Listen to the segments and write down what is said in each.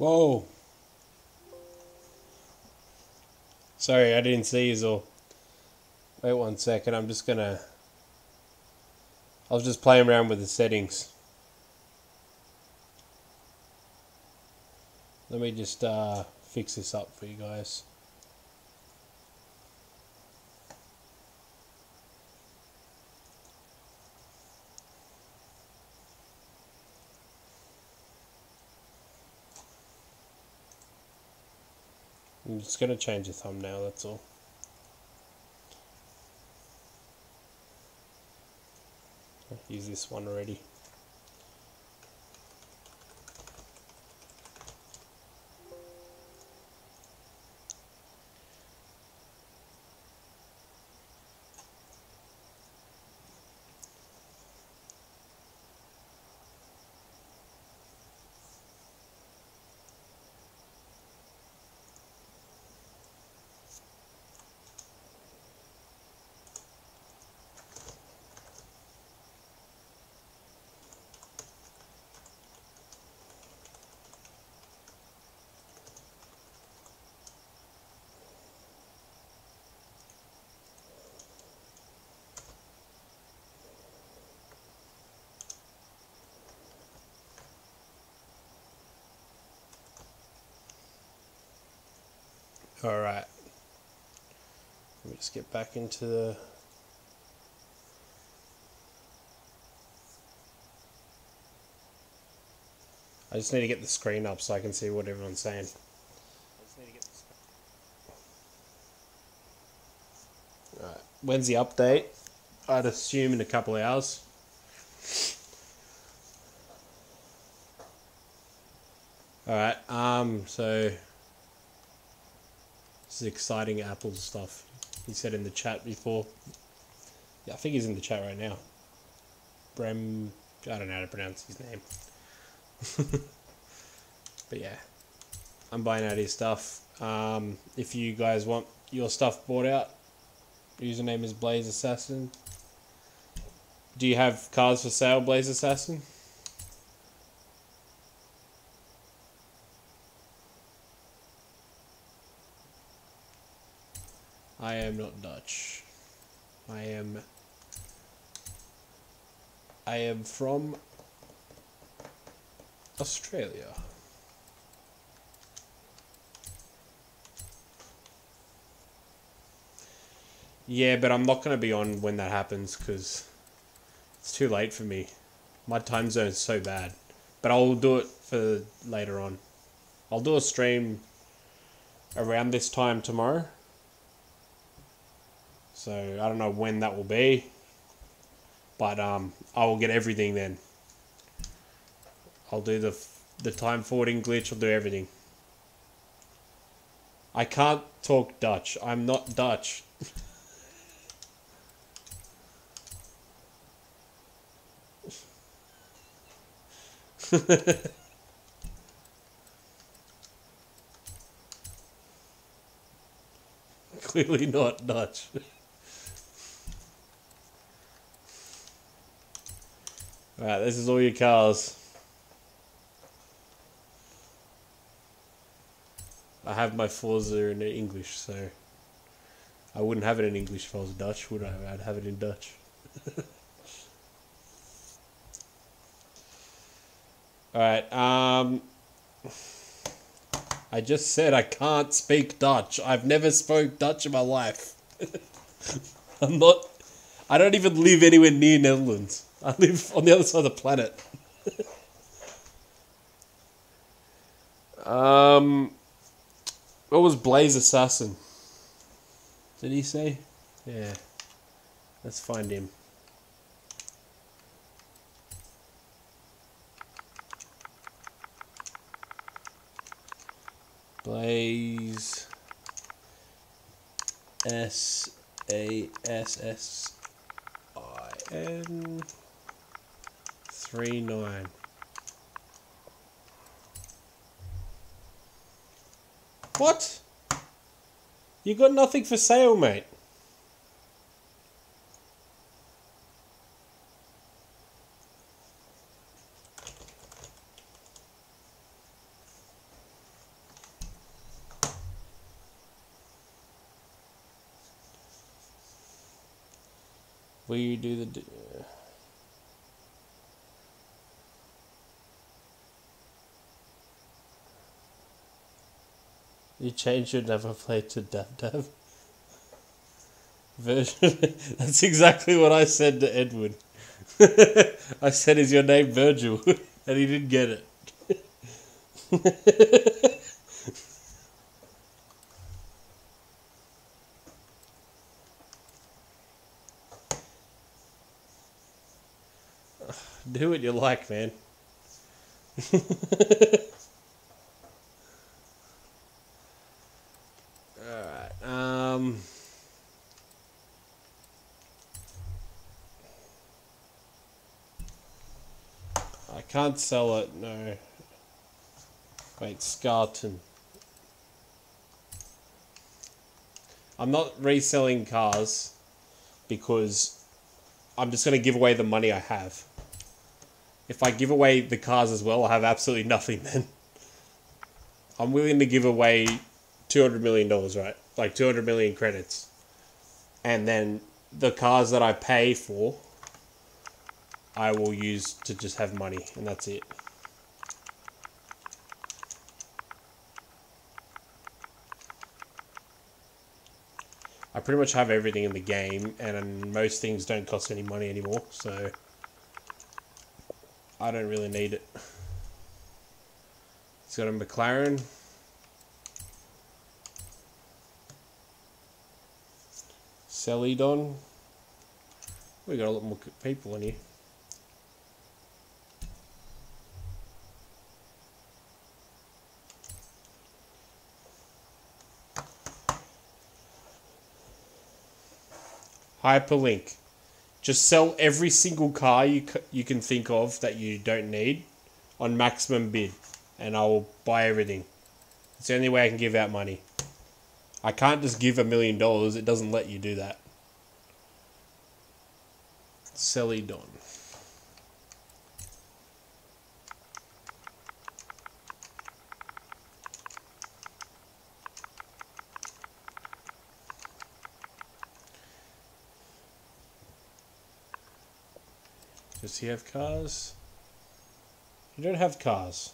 Whoa. Sorry, I didn't see you. Wait one second, I'm just gonna... I was just playing around with the settings. Let me just uh, fix this up for you guys. I'm just going to change the thumbnail, that's all. use this one already. Alright. Let me just get back into the... I just need to get the screen up so I can see what everyone's saying. Alright. When's the update? I'd assume in a couple of hours. Alright, um, so is exciting Apple stuff. He said in the chat before. Yeah, I think he's in the chat right now. Brem, I don't know how to pronounce his name. but yeah, I'm buying out his stuff. Um, if you guys want your stuff bought out, username is Blaze Assassin. Do you have cars for sale, Blaze Assassin? I am not Dutch. I am I am from Australia. Yeah, but I'm not going to be on when that happens because it's too late for me. My time zone is so bad. But I'll do it for later on. I'll do a stream around this time tomorrow. So I don't know when that will be, but um, I will get everything then. I'll do the the time forwarding glitch. I'll do everything. I can't talk Dutch. I'm not Dutch. Clearly not Dutch. Right, this is all your cars. I have my Forza in English, so I wouldn't have it in English if I was Dutch, would I? I'd have it in Dutch. Alright, um... I just said I can't speak Dutch. I've never spoke Dutch in my life. I'm not... I don't even live anywhere near Netherlands. I live on the other side of the planet. um, what was Blaze Assassin? Did he say? Yeah. Let's find him. Blaze S A S S I N three nine. What? You got nothing for sale, mate. Will you do the... You changed your never play to Dab Dab version. That's exactly what I said to Edwin. I said, "Is your name Virgil?" and he didn't get it. Do what you like, man. Can't sell it, no. Wait, Scarton. I'm not reselling cars because I'm just going to give away the money I have. If I give away the cars as well, I have absolutely nothing then. I'm willing to give away $200 million, right? Like 200 million credits. And then the cars that I pay for, I will use to just have money, and that's it. I pretty much have everything in the game, and most things don't cost any money anymore, so I don't really need it. It's got a McLaren. Celadon. We got a lot more people in here. Hyperlink. Just sell every single car you you can think of that you don't need on maximum bid, and I will buy everything. It's the only way I can give out money. I can't just give a million dollars. It doesn't let you do that. Celadon. Does he have cars? You don't have cars.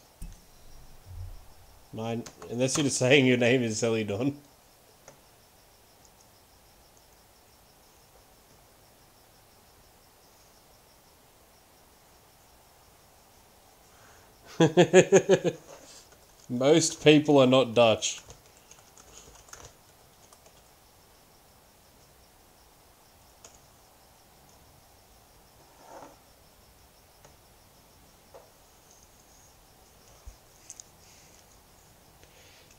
Mine, unless you're just saying your name is Celadon. Most people are not Dutch.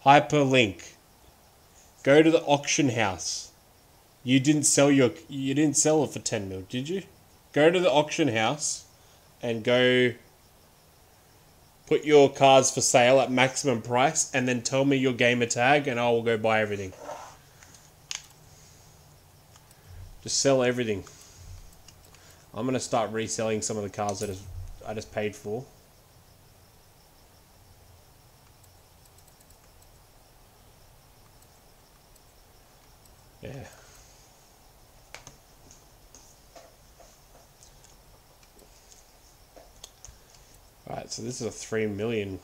Hyperlink. Go to the auction house. You didn't sell your you didn't sell it for 10 mil, did you? Go to the auction house and go put your cars for sale at maximum price and then tell me your gamer tag and I will go buy everything. Just sell everything. I'm gonna start reselling some of the cars that I just paid for. So this is a three million.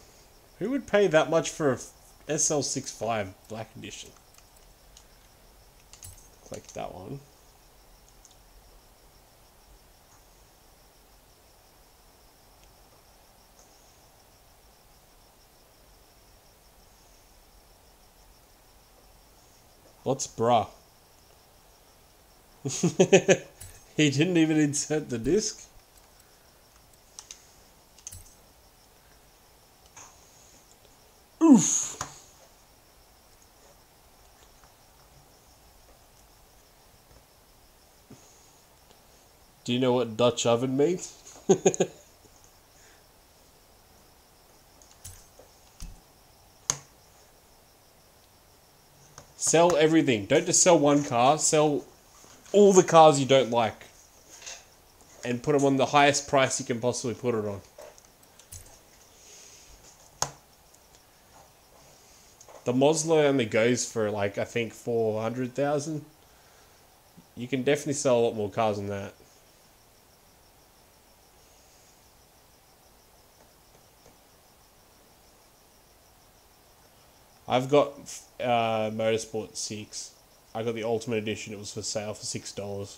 Who would pay that much for a SL65 Black Edition? Click that one. What's bra? he didn't even insert the disc. Do you know what Dutch oven means? sell everything. Don't just sell one car. Sell all the cars you don't like. And put them on the highest price you can possibly put it on. The Mosler only goes for like I think four hundred thousand. You can definitely sell a lot more cars than that. I've got uh, Motorsport 6. I got the Ultimate Edition. It was for sale for $6.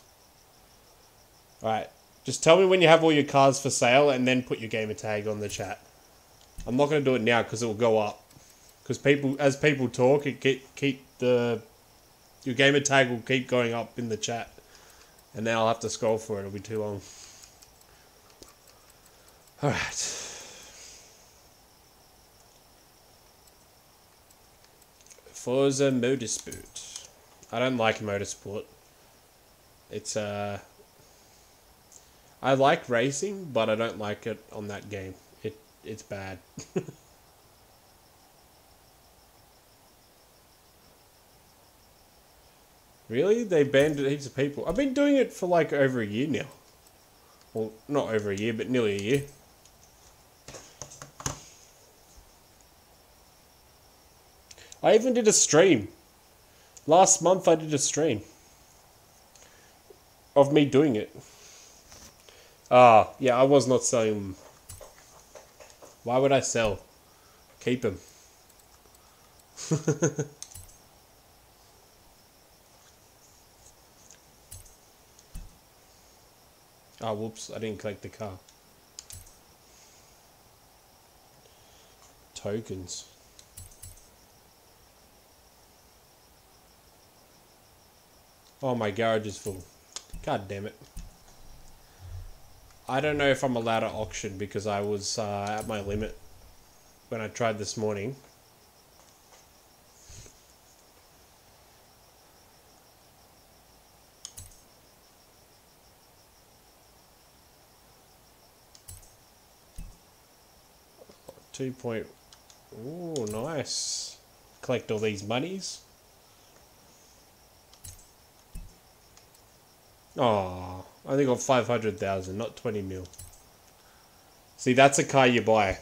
Alright. Just tell me when you have all your cars for sale and then put your gamer tag on the chat. I'm not going to do it now because it will go up. Because people, as people talk, it keep, keep the... Your gamer tag will keep going up in the chat. And then I'll have to scroll for it. It'll be too long. Alright. Forza Motorsport. I don't like motorsport. It's uh I like racing, but I don't like it on that game. It it's bad. really? They banned heaps of people. I've been doing it for like over a year now. Well, not over a year, but nearly a year. I even did a stream. Last month I did a stream. Of me doing it. Ah, yeah, I was not selling them. Why would I sell? Keep them. Ah, oh, whoops, I didn't collect the car. Tokens. Oh, my garage is full. God damn it. I don't know if I'm allowed to auction because I was uh, at my limit when I tried this morning. Two point. Oh, nice. Collect all these monies. Oh, I only got 500,000, not 20 mil. See, that's a car you buy.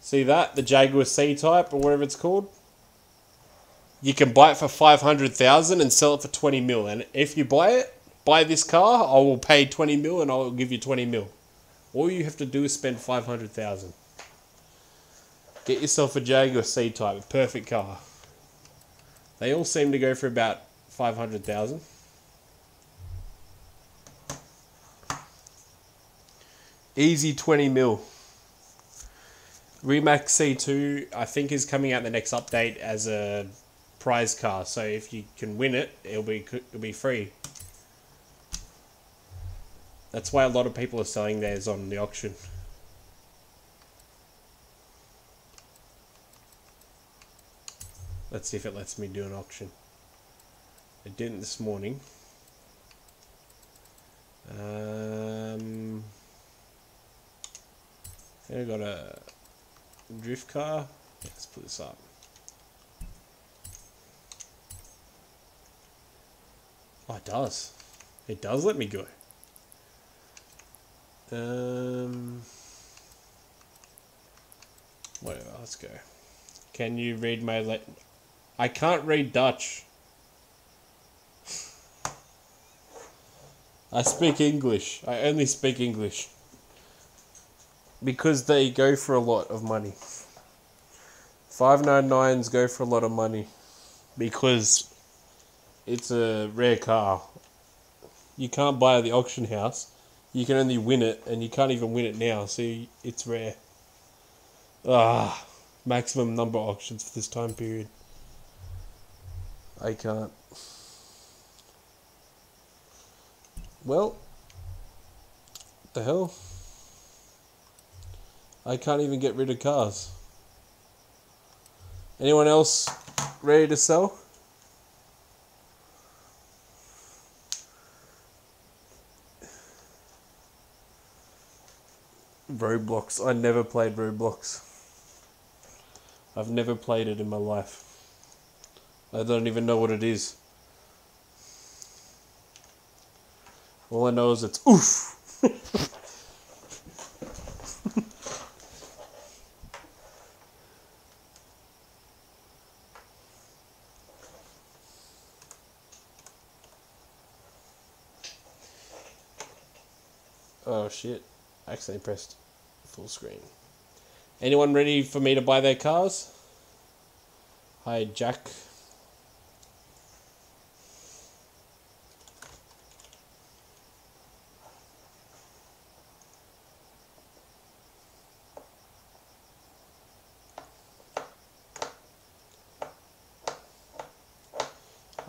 See that? The Jaguar C-Type, or whatever it's called? You can buy it for 500,000 and sell it for 20 mil. And if you buy it, buy this car, I will pay 20 mil and I will give you 20 mil. All you have to do is spend 500,000. Get yourself a Jaguar C-Type, a perfect car. They all seem to go for about 500,000. Easy 20 mil. Rimac C2, I think, is coming out the next update as a prize car. So if you can win it, it'll be it'll be free. That's why a lot of people are selling theirs on the auction. Let's see if it lets me do an auction. It didn't this morning. Um... I got a drift car. Let's put this up. Oh, it does. It does let me go. Um, whatever, let's go. Can you read my let? I can't read Dutch. I speak English. I only speak English because they go for a lot of money. 599s go for a lot of money because it's a rare car. You can't buy at the auction house. You can only win it, and you can't even win it now, so it's rare. Ah, maximum number auctions for this time period. I can't. Well, the hell? I can't even get rid of cars. Anyone else ready to sell? Roblox. I never played Roblox. I've never played it in my life. I don't even know what it is. All I know is it's oof. Oh shit. Accidentally pressed full screen. Anyone ready for me to buy their cars? Hi, Jack.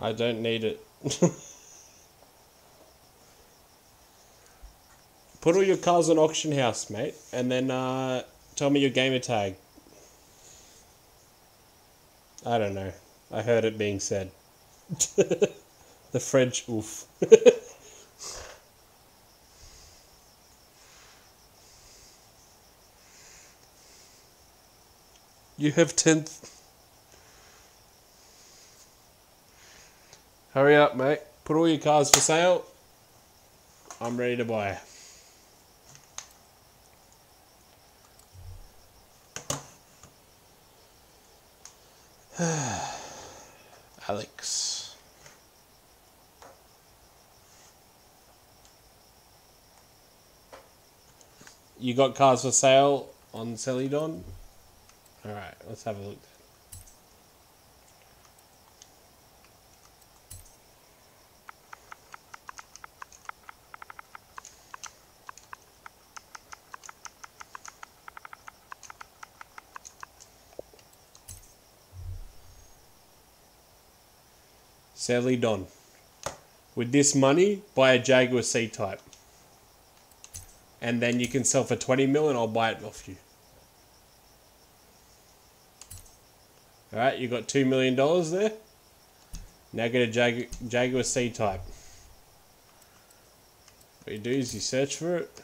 I don't need it. Put all your cars on auction house, mate, and then uh, tell me your gamer tag. I don't know. I heard it being said. the French oof. you have 10th. Hurry up, mate. Put all your cars for sale. I'm ready to buy. Alex. You got cars for sale on Celadon? Alright, let's have a look. Celadon. With this money, buy a Jaguar C-Type. And then you can sell for 20 mil and I'll buy it off you. Alright, you got $2 million there. Now get a Jag Jaguar C-Type. What you do is you search for it.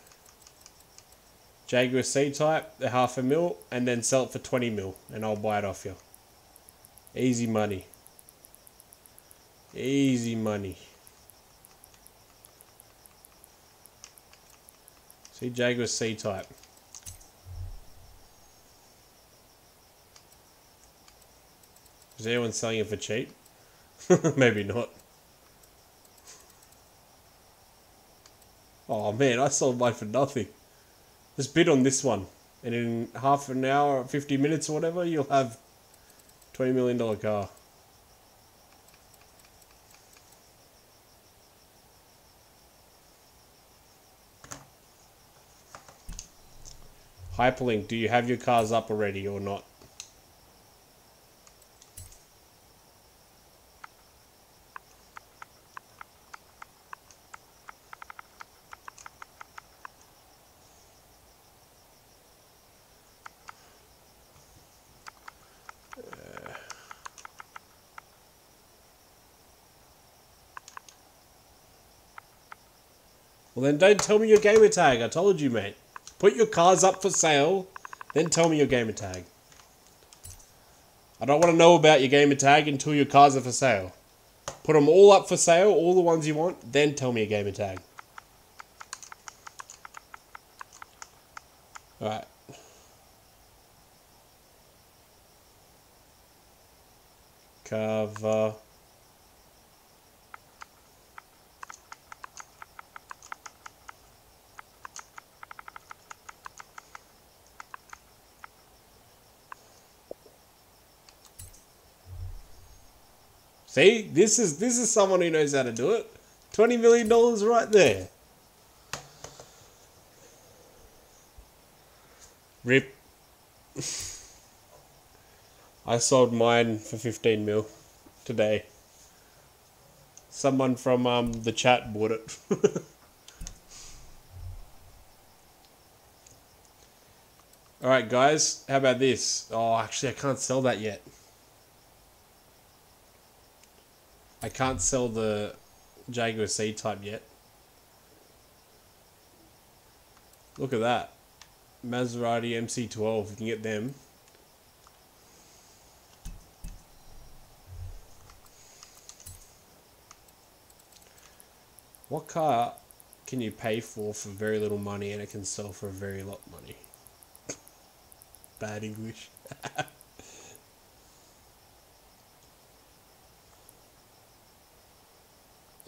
Jaguar C-Type, the half a mil, and then sell it for 20 mil, and I'll buy it off you. Easy money. Easy money. See Jaguar C-Type. Is anyone selling it for cheap? Maybe not. Oh man, I sold mine for nothing. Just bid on this one. And in half an hour, 50 minutes or whatever, you'll have $20 million car. Hyperlink, do you have your cars up already or not? Well then don't tell me your gamer tag, I told you mate. Put your cars up for sale, then tell me your gamer tag. I don't want to know about your gamer tag until your cars are for sale. Put them all up for sale, all the ones you want, then tell me your gamer tag. Alright. Cover. See, this is this is someone who knows how to do it. Twenty million dollars right there. Rip. I sold mine for fifteen mil today. Someone from um, the chat bought it. Alright guys, how about this? Oh, actually I can't sell that yet. I can't sell the Jaguar C-Type yet. Look at that. Maserati MC12, you can get them. What car can you pay for for very little money and it can sell for very lot money? Bad English.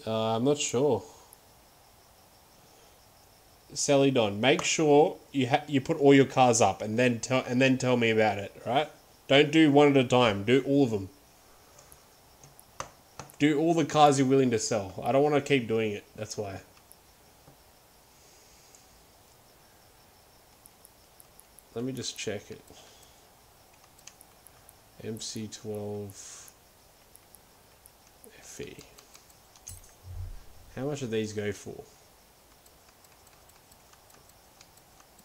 Uh, I'm not sure. Celadon, make sure you ha- you put all your cars up and then tell and then tell me about it, right? Don't do one at a time. Do all of them. do all the cars you're willing to sell. I don't want to keep doing it. That's why. Let me just check it. MC12 FE. How much do these go for?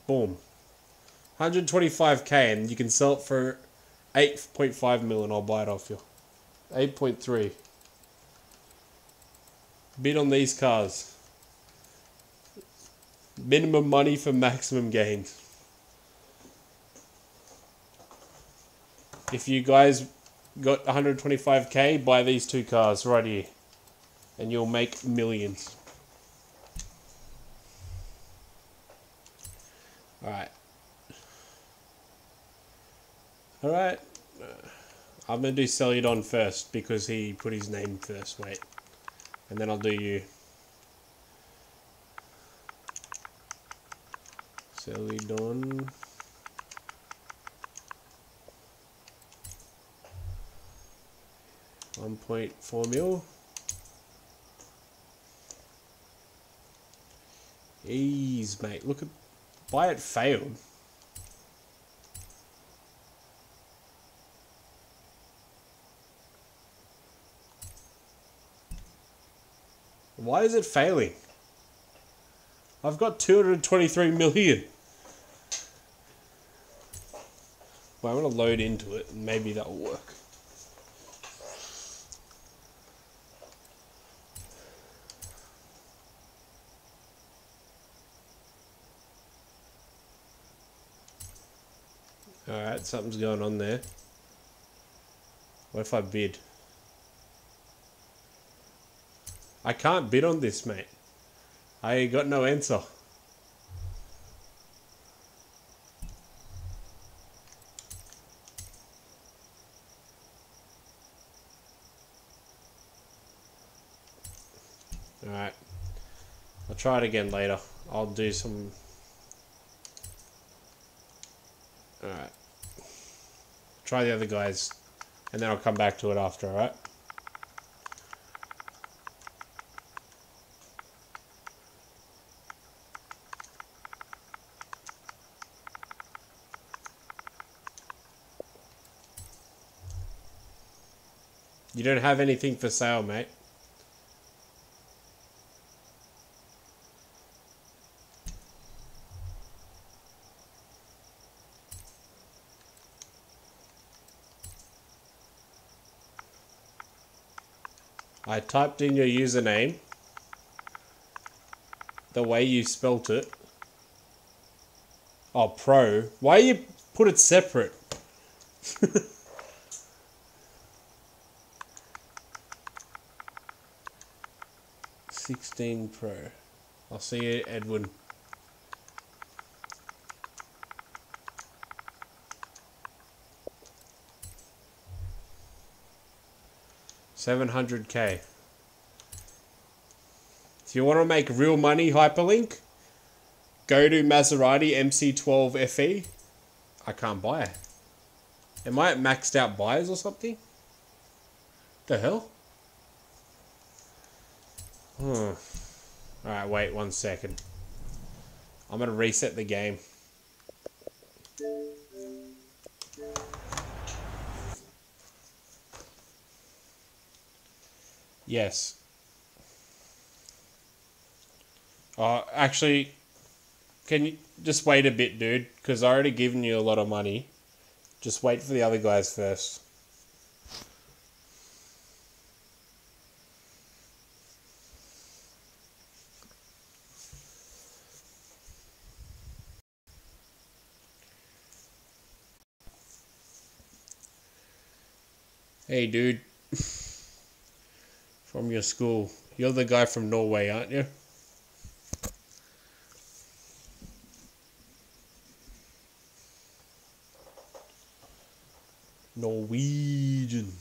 Boom. 125k and you can sell it for 8.5 million. I'll buy it off you. 8.3. Bid on these cars. Minimum money for maximum gains. If you guys got 125k, buy these two cars right here. And you'll make millions. Alright. Alright. Uh, I'm going to do Celadon first because he put his name first. Wait. And then I'll do you. Celadon. One point four mil. Ease, mate. Look at why it failed. Why is it failing? I've got 223 million. Well, I'm going to load into it and maybe that'll work. Something's going on there. What if I bid? I can't bid on this, mate. I got no answer. Alright. I'll try it again later. I'll do some... Alright. Try the other guys. And then I'll come back to it after, alright? You don't have anything for sale, mate. I typed in your username the way you spelt it. Oh, pro. Why you put it separate? 16 Pro. I'll see you, Edwin. Seven hundred K. If you want to make real money, hyperlink, go to Maserati MC12 FE. I can't buy it. Am I at maxed out buyers or something? The hell? Hmm. Alright, wait one second. I'm going to reset the game. Yes. Uh, actually, can you just wait a bit, dude? Because I already given you a lot of money. Just wait for the other guys first. Hey, dude. From your school. You're the guy from Norway, aren't you? Norwegian.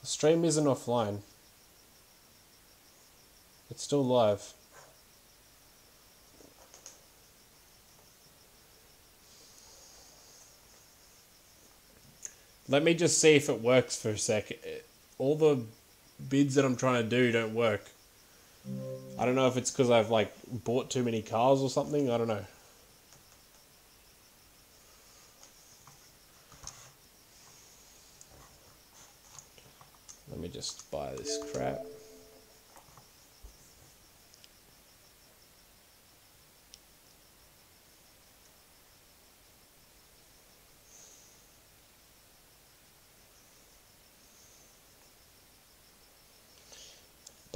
The stream isn't offline. It's still live. Let me just see if it works for a sec. All the bids that I'm trying to do don't work. I don't know if it's because I've like bought too many cars or something. I don't know. Let me just buy this crap.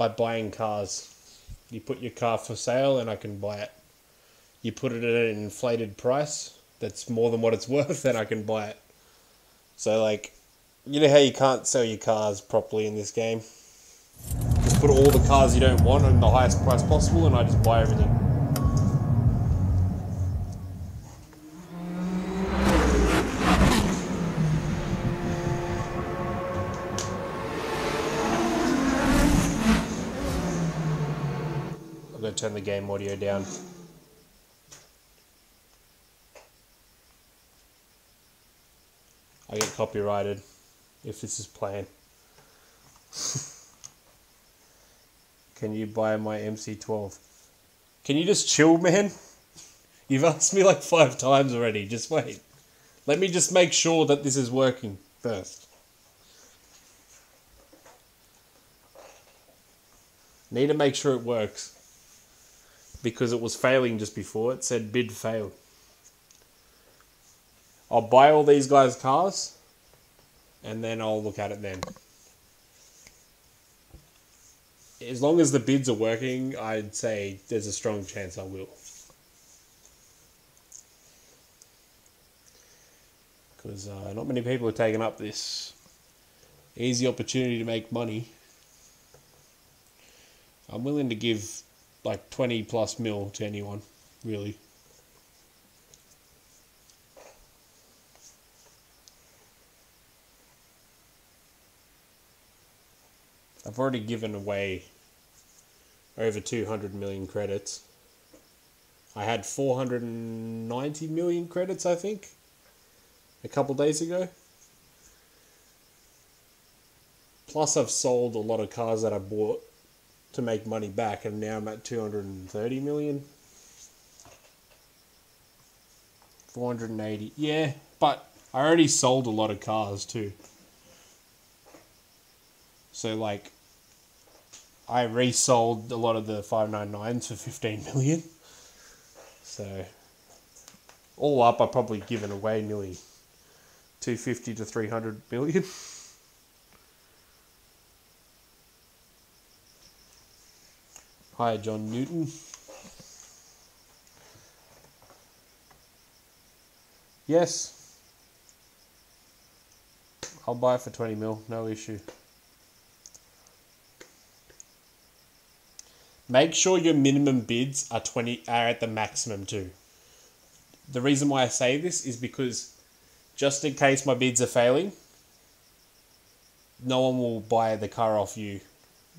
By buying cars. You put your car for sale and I can buy it. You put it at an inflated price that's more than what it's worth, then I can buy it. So, like, you know how you can't sell your cars properly in this game? Just put all the cars you don't want on the highest price possible and I just buy everything. Turn the game audio down. I get copyrighted if this is playing. Can you buy my MC12? Can you just chill, man? You've asked me like five times already. Just wait. Let me just make sure that this is working first. Need to make sure it works because it was failing just before. It said bid failed. I'll buy all these guys' cars and then I'll look at it then. As long as the bids are working, I'd say there's a strong chance I will. Because uh, not many people are taking up this easy opportunity to make money. I'm willing to give like 20 plus mil to anyone, really. I've already given away over 200 million credits. I had 490 million credits, I think, a couple days ago. Plus, I've sold a lot of cars that I bought to make money back, and now I'm at 230 million. 480. Yeah, but I already sold a lot of cars too. So, like, I resold a lot of the 599s for 15 million. So, all up, I've probably given away nearly 250 to 300 million. John Newton. Yes. I'll buy it for 20 mil, no issue. Make sure your minimum bids are 20 are at the maximum too. The reason why I say this is because just in case my bids are failing, no one will buy the car off you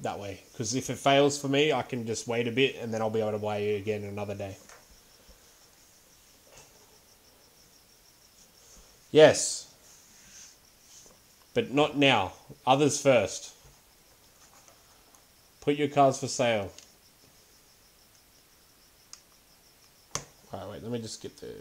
that way. Because if it fails for me, I can just wait a bit and then I'll be able to buy you again another day. Yes. But not now. Others first. Put your cars for sale. Alright, wait, let me just get the...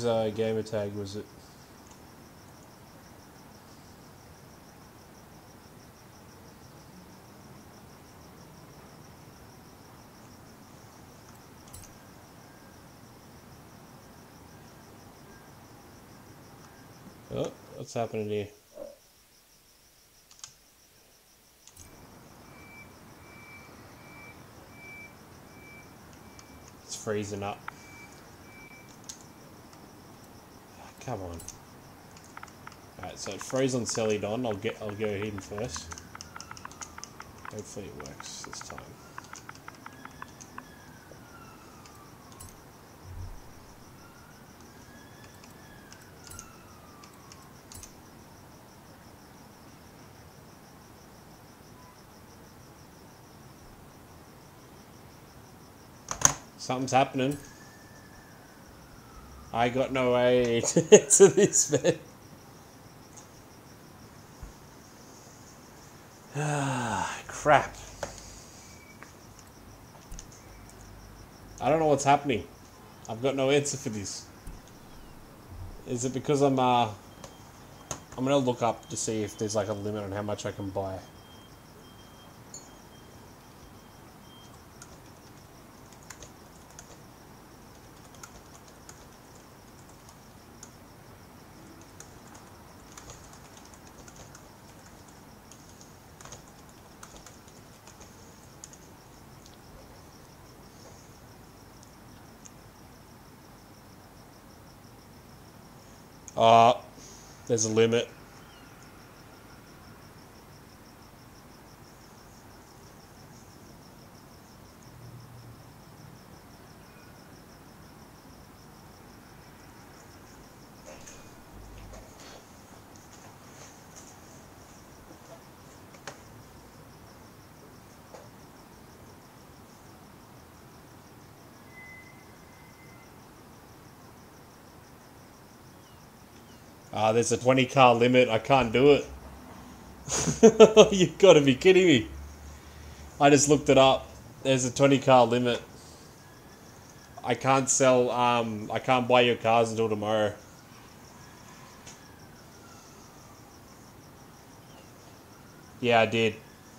whose uh, gamer tag was it? Oh, what's happening here? It's freezing up. Come on. Alright, so it froze on Celadon. I'll get I'll go him first. Hopefully it works this time. Something's happening. I got no way to answer this, man. Ah, crap. I don't know what's happening. I've got no answer for this. Is it because I'm, uh... I'm gonna look up to see if there's like a limit on how much I can buy. Uh, there's a limit. Ah, there's a 20 car limit. I can't do it. You've got to be kidding me. I just looked it up. There's a 20 car limit. I can't sell, um, I can't buy your cars until tomorrow. Yeah, I did.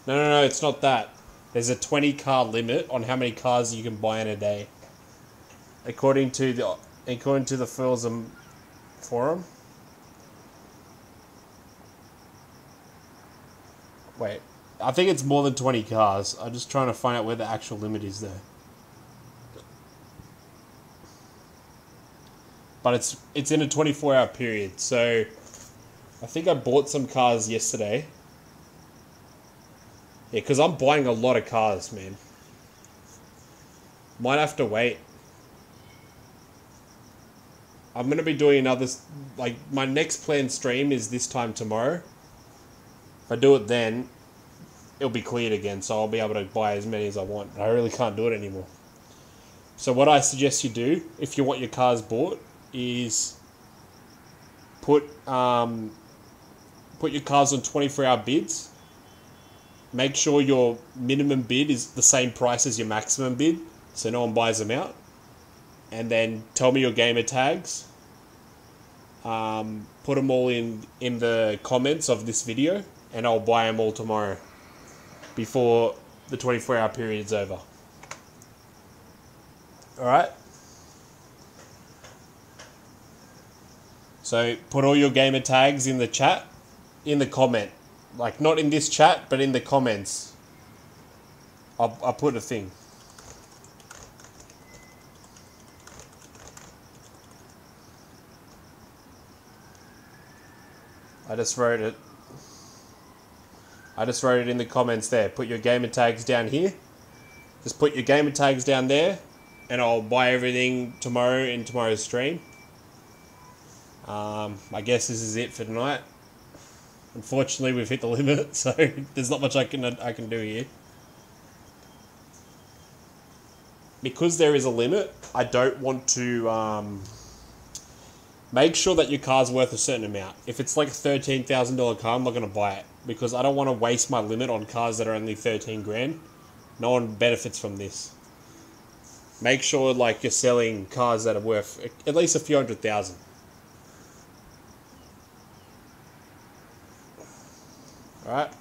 No, no, no, it's not that. There's a 20 car limit on how many cars you can buy in a day. According to the, according to the Furlsum forum. Wait, I think it's more than 20 cars. I'm just trying to find out where the actual limit is there. But it's it's in a 24 hour period. So I think I bought some cars yesterday. Yeah, because I'm buying a lot of cars, man. Might have to wait. I'm going to be doing another... Like, my next planned stream is this time tomorrow. If I do it then, it'll be cleared again, so I'll be able to buy as many as I want. I really can't do it anymore. So what I suggest you do, if you want your cars bought, is put um, put your cars on 24 hour bids. Make sure your minimum bid is the same price as your maximum bid, so no one buys them out. And then tell me your gamer tags. Um, put them all in in the comments of this video and I'll buy them all tomorrow before the 24 hour period is over. Alright? So put all your gamer tags in the chat, in the comment. Like not in this chat, but in the comments. I'll, I'll put a thing. I just wrote it. I just wrote it in the comments there. Put your gamer tags down here. Just put your gamer tags down there, and I'll buy everything tomorrow in tomorrow's stream. Um, I guess this is it for tonight. Unfortunately, we've hit the limit, so there's not much I can I can do here. Because there is a limit, I don't want to. Um, make sure that your car's worth a certain amount. If it's like a thirteen thousand dollar car, I'm not gonna buy it because I don't want to waste my limit on cars that are only 13 grand. No one benefits from this. Make sure like you're selling cars that are worth at least a few hundred thousand. Alright.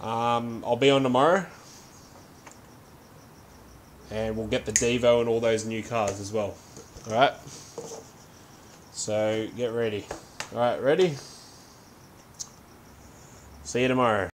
Um, I'll be on tomorrow. And we'll get the Devo and all those new cars as well. Alright. So get ready. Alright, ready? See you tomorrow.